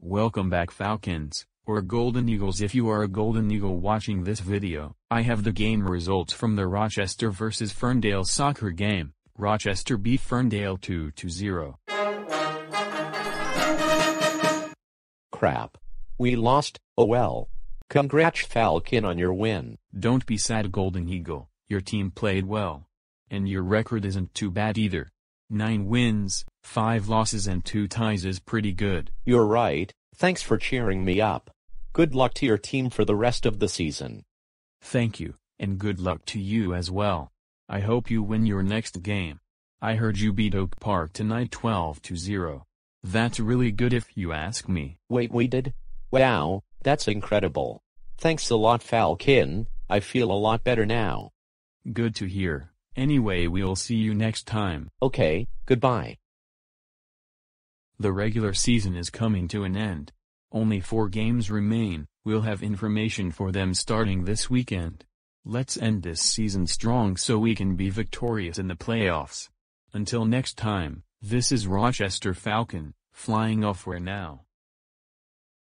Welcome back Falcons, or Golden Eagles if you are a Golden Eagle watching this video. I have the game results from the Rochester vs Ferndale soccer game. Rochester beat Ferndale 2-0. Crap. We lost, oh well. Congrats Falcon on your win. Don't be sad Golden Eagle, your team played well. And your record isn't too bad either. 9 wins, 5 losses and 2 ties is pretty good. You're right, thanks for cheering me up. Good luck to your team for the rest of the season. Thank you, and good luck to you as well. I hope you win your next game. I heard you beat Oak Park tonight 12 to 0. That's really good if you ask me. Wait we did? Wow, that's incredible. Thanks a lot Falcon, I feel a lot better now. Good to hear. Anyway we'll see you next time. Okay, goodbye. The regular season is coming to an end. Only four games remain, we'll have information for them starting this weekend. Let's end this season strong so we can be victorious in the playoffs. Until next time, this is Rochester Falcon, flying off where now.